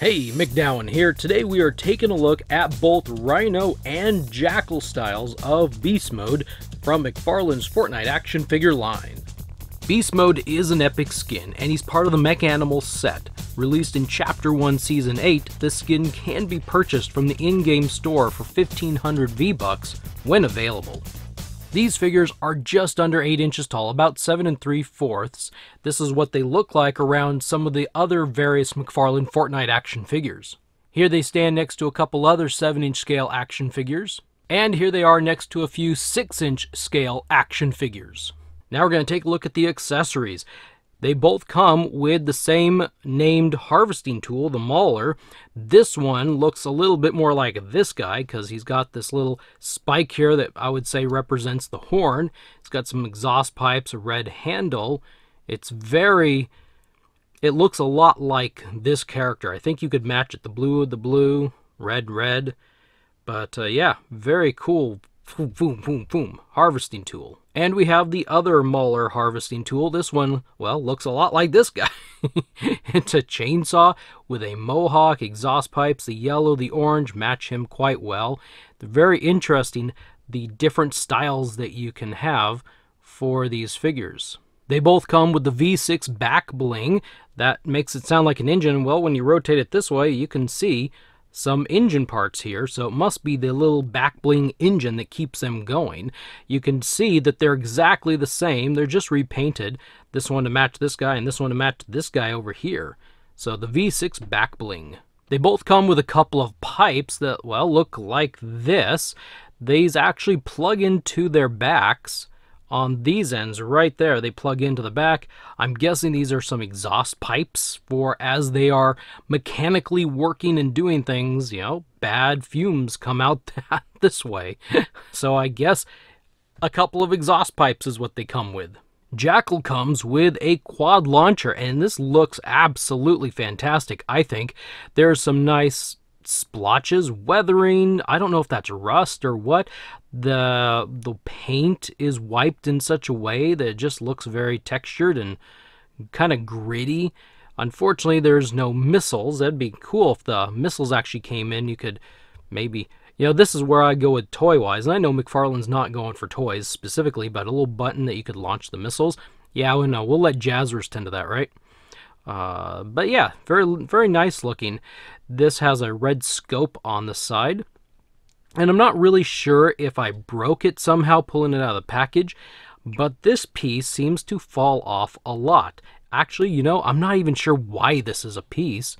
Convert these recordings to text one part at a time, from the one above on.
Hey, MacDowin here. Today we are taking a look at both Rhino and Jackal styles of Beast Mode from McFarlane's Fortnite action figure line. Beast Mode is an epic skin, and he's part of the Mechanimal set. Released in Chapter 1 Season 8, this skin can be purchased from the in-game store for 1500 V-Bucks when available. These figures are just under 8 inches tall, about 7 and 3 fourths. This is what they look like around some of the other various McFarlane Fortnite action figures. Here they stand next to a couple other 7 inch scale action figures. And here they are next to a few 6 inch scale action figures. Now we're going to take a look at the accessories. They both come with the same named harvesting tool, the Mauler. This one looks a little bit more like this guy because he's got this little spike here that I would say represents the horn. It's got some exhaust pipes, a red handle. It's very, it looks a lot like this character. I think you could match it, the blue with the blue, red, red. But uh, yeah, very cool, boom, boom, boom, boom, harvesting tool. And we have the other Mauler harvesting tool. This one, well, looks a lot like this guy. it's a chainsaw with a mohawk, exhaust pipes, the yellow, the orange match him quite well. Very interesting, the different styles that you can have for these figures. They both come with the V6 back bling. That makes it sound like an engine. Well, when you rotate it this way, you can see some engine parts here, so it must be the little back bling engine that keeps them going. You can see that they're exactly the same, they're just repainted. This one to match this guy and this one to match this guy over here. So the V6 back bling. They both come with a couple of pipes that, well, look like this. These actually plug into their backs on these ends right there. They plug into the back. I'm guessing these are some exhaust pipes for as they are mechanically working and doing things, you know, bad fumes come out this way. so I guess a couple of exhaust pipes is what they come with. Jackal comes with a quad launcher, and this looks absolutely fantastic, I think. There's some nice splotches, weathering. I don't know if that's rust or what. The the paint is wiped in such a way that it just looks very textured and kind of gritty. Unfortunately, there's no missiles. That'd be cool if the missiles actually came in. You could maybe, you know, this is where I go with toy wise. And I know McFarlane's not going for toys specifically, but a little button that you could launch the missiles. Yeah, well, no, we'll let Jazwares tend to that, right? Uh, but yeah, very very nice looking. This has a red scope on the side. And I'm not really sure if I broke it somehow pulling it out of the package, but this piece seems to fall off a lot. Actually, you know, I'm not even sure why this is a piece,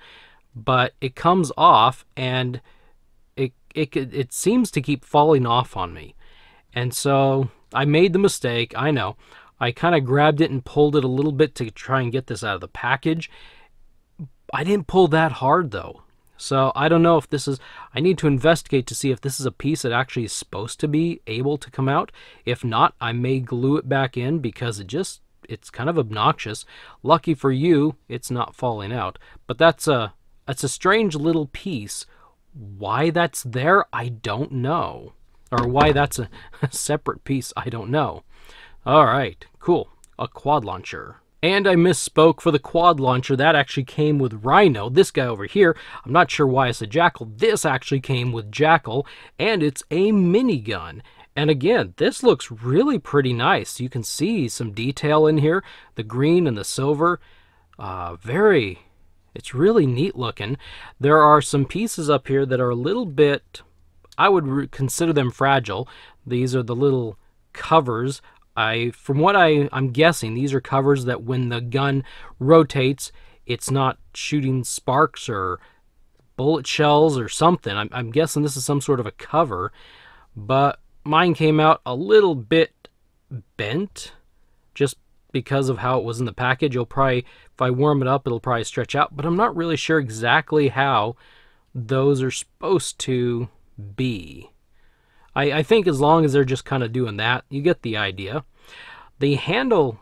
but it comes off and it it it seems to keep falling off on me. And so I made the mistake, I know. I kind of grabbed it and pulled it a little bit to try and get this out of the package. I didn't pull that hard though. So I don't know if this is, I need to investigate to see if this is a piece that actually is supposed to be able to come out. If not, I may glue it back in because it just, it's kind of obnoxious. Lucky for you, it's not falling out. But that's a, that's a strange little piece. Why that's there, I don't know. Or why that's a, a separate piece, I don't know. All right, cool. A quad launcher. And I misspoke for the quad launcher. That actually came with Rhino. This guy over here, I'm not sure why I said Jackal. This actually came with Jackal, and it's a minigun. And again, this looks really pretty nice. You can see some detail in here. The green and the silver. Uh, very, it's really neat looking. There are some pieces up here that are a little bit, I would consider them fragile. These are the little covers I, from what I, I'm guessing, these are covers that when the gun rotates, it's not shooting sparks or bullet shells or something. I'm, I'm guessing this is some sort of a cover, but mine came out a little bit bent just because of how it was in the package. You'll probably, if I warm it up, it'll probably stretch out, but I'm not really sure exactly how those are supposed to be. I, I think as long as they're just kind of doing that, you get the idea. The handle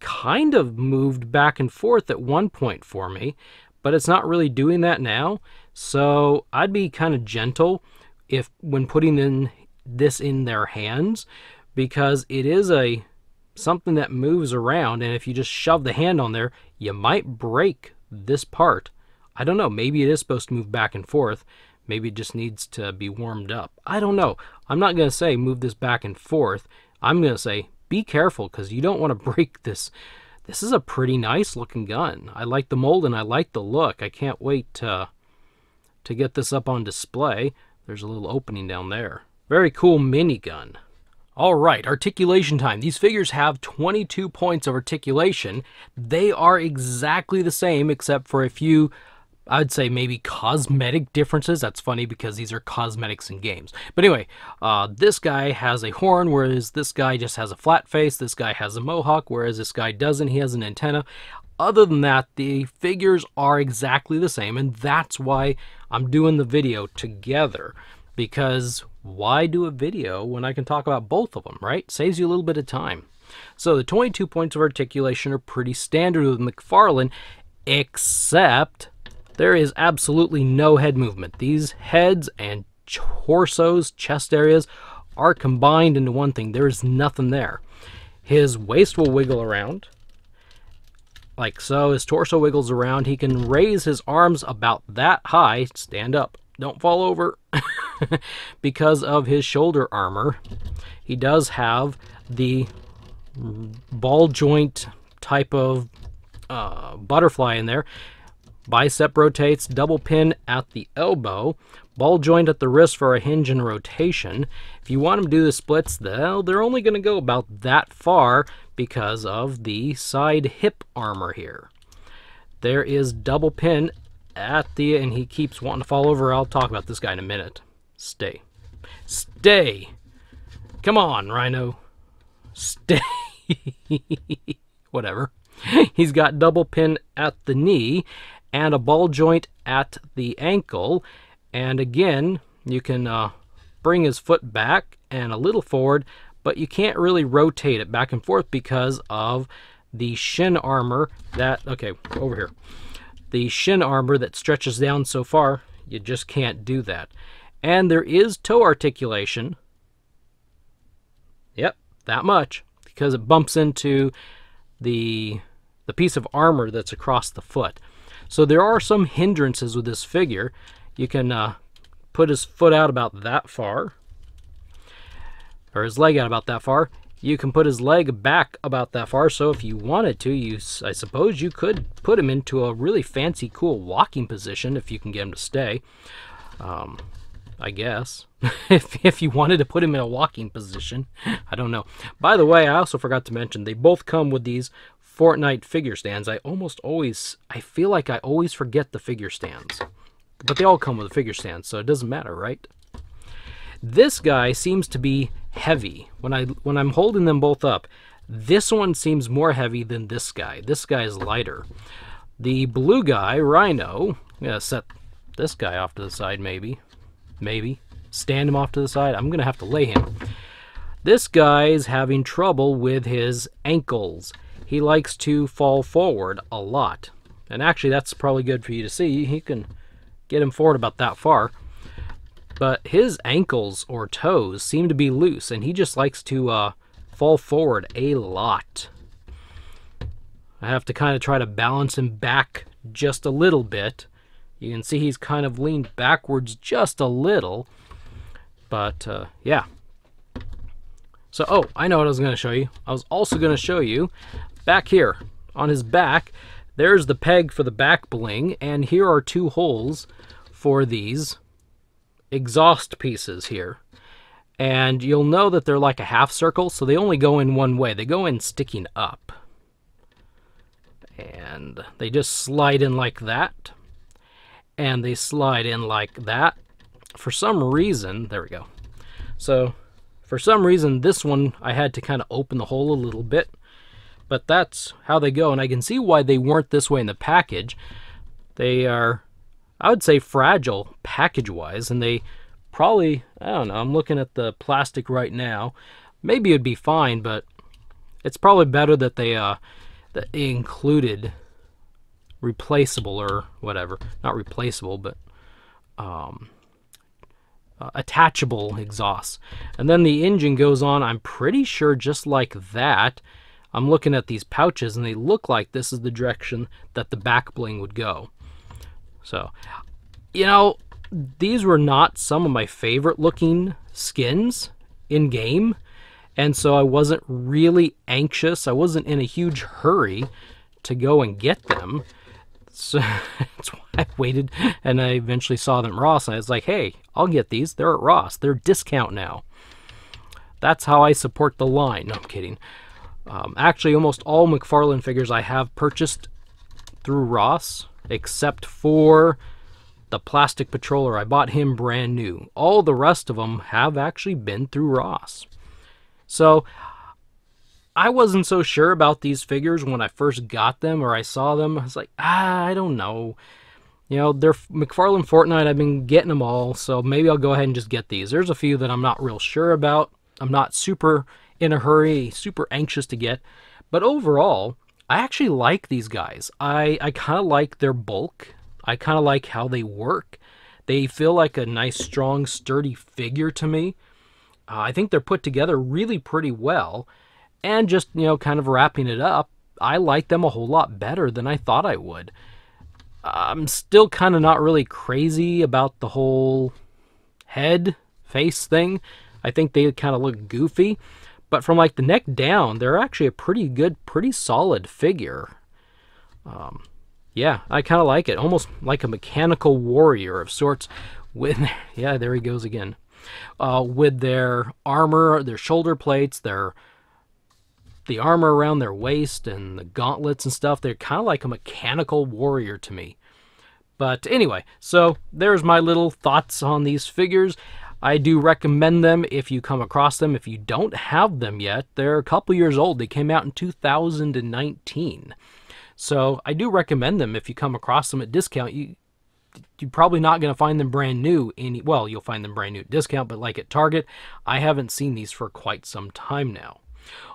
kind of moved back and forth at one point for me, but it's not really doing that now. So I'd be kind of gentle if when putting in this in their hands because it is a something that moves around and if you just shove the hand on there, you might break this part. I don't know. Maybe it is supposed to move back and forth. Maybe it just needs to be warmed up. I don't know. I'm not going to say move this back and forth. I'm going to say be careful because you don't want to break this. This is a pretty nice looking gun. I like the mold and I like the look. I can't wait to, to get this up on display. There's a little opening down there. Very cool minigun. All right, articulation time. These figures have 22 points of articulation. They are exactly the same except for a few I'd say maybe cosmetic differences. That's funny because these are cosmetics in games. But anyway, uh, this guy has a horn, whereas this guy just has a flat face. This guy has a mohawk, whereas this guy doesn't. He has an antenna. Other than that, the figures are exactly the same, and that's why I'm doing the video together. Because why do a video when I can talk about both of them, right? Saves you a little bit of time. So the 22 points of articulation are pretty standard with McFarlane, except there is absolutely no head movement. These heads and torsos, chest areas are combined into one thing. There is nothing there. His waist will wiggle around, like so. His torso wiggles around. He can raise his arms about that high. Stand up. Don't fall over. because of his shoulder armor. He does have the ball joint type of uh, butterfly in there. Bicep rotates, double pin at the elbow, ball joint at the wrist for a hinge and rotation. If you want them to do the splits, they'll, they're only going to go about that far because of the side hip armor here. There is double pin at the, and he keeps wanting to fall over. I'll talk about this guy in a minute. Stay. Stay. Come on, Rhino. Stay. Whatever. He's got double pin at the knee and a ball joint at the ankle. And again, you can uh, bring his foot back and a little forward, but you can't really rotate it back and forth because of the shin armor that, okay, over here. The shin armor that stretches down so far, you just can't do that. And there is toe articulation. Yep, that much, because it bumps into the, the piece of armor that's across the foot. So there are some hindrances with this figure. You can uh, put his foot out about that far, or his leg out about that far. You can put his leg back about that far, so if you wanted to, you I suppose you could put him into a really fancy, cool walking position if you can get him to stay. Um, I guess. if, if you wanted to put him in a walking position. I don't know. By the way, I also forgot to mention, they both come with these Fortnite figure stands, I almost always, I feel like I always forget the figure stands. But they all come with a figure stand, so it doesn't matter, right? This guy seems to be heavy. When, I, when I'm holding them both up, this one seems more heavy than this guy. This guy is lighter. The blue guy, Rhino, I'm going to set this guy off to the side maybe. Maybe. Stand him off to the side. I'm going to have to lay him. This guy is having trouble with his ankles he likes to fall forward a lot. And actually, that's probably good for you to see. He can get him forward about that far. But his ankles or toes seem to be loose, and he just likes to uh, fall forward a lot. I have to kind of try to balance him back just a little bit. You can see he's kind of leaned backwards just a little. But, uh, yeah. So, oh, I know what I was going to show you. I was also going to show you Back here, on his back, there's the peg for the back bling, and here are two holes for these exhaust pieces here. And you'll know that they're like a half circle, so they only go in one way. They go in sticking up. And they just slide in like that. And they slide in like that. For some reason, there we go. So, for some reason, this one, I had to kind of open the hole a little bit but that's how they go, and I can see why they weren't this way in the package. They are, I would say, fragile package-wise, and they probably, I don't know, I'm looking at the plastic right now. Maybe it'd be fine, but it's probably better that they, uh, that they included replaceable or whatever. Not replaceable, but um, uh, attachable exhausts. And then the engine goes on, I'm pretty sure just like that. I'm looking at these pouches and they look like this is the direction that the back bling would go. So, you know, these were not some of my favorite looking skins in game. And so I wasn't really anxious. I wasn't in a huge hurry to go and get them. So that's why I waited and I eventually saw them Ross and I was like, hey, I'll get these. They're at Ross. They're discount now. That's how I support the line. No, I'm kidding. Um, actually, almost all McFarlane figures I have purchased through Ross, except for the Plastic Patroller. I bought him brand new. All the rest of them have actually been through Ross. So I wasn't so sure about these figures when I first got them or I saw them. I was like, ah, I don't know. You know, they're McFarlane Fortnite. I've been getting them all, so maybe I'll go ahead and just get these. There's a few that I'm not real sure about. I'm not super in a hurry, super anxious to get. But overall, I actually like these guys. I, I kind of like their bulk. I kind of like how they work. They feel like a nice, strong, sturdy figure to me. Uh, I think they're put together really pretty well. And just, you know, kind of wrapping it up, I like them a whole lot better than I thought I would. I'm still kind of not really crazy about the whole head face thing. I think they kind of look goofy. But from like the neck down, they're actually a pretty good, pretty solid figure. Um, yeah, I kind of like it. Almost like a mechanical warrior of sorts. With yeah, there he goes again. Uh, with their armor, their shoulder plates, their the armor around their waist, and the gauntlets and stuff. They're kind of like a mechanical warrior to me. But anyway, so there's my little thoughts on these figures. I do recommend them if you come across them. If you don't have them yet, they're a couple years old. They came out in 2019. So I do recommend them if you come across them at discount. You you're probably not going to find them brand new any well, you'll find them brand new at discount, but like at Target, I haven't seen these for quite some time now.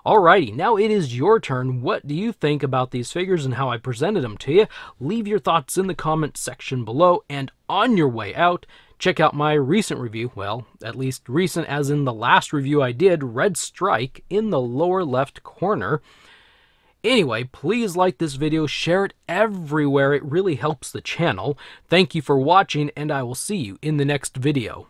Alrighty, now it is your turn. What do you think about these figures and how I presented them to you? Leave your thoughts in the comment section below, and on your way out, check out my recent review, well, at least recent as in the last review I did, Red Strike, in the lower left corner. Anyway, please like this video, share it everywhere, it really helps the channel. Thank you for watching, and I will see you in the next video.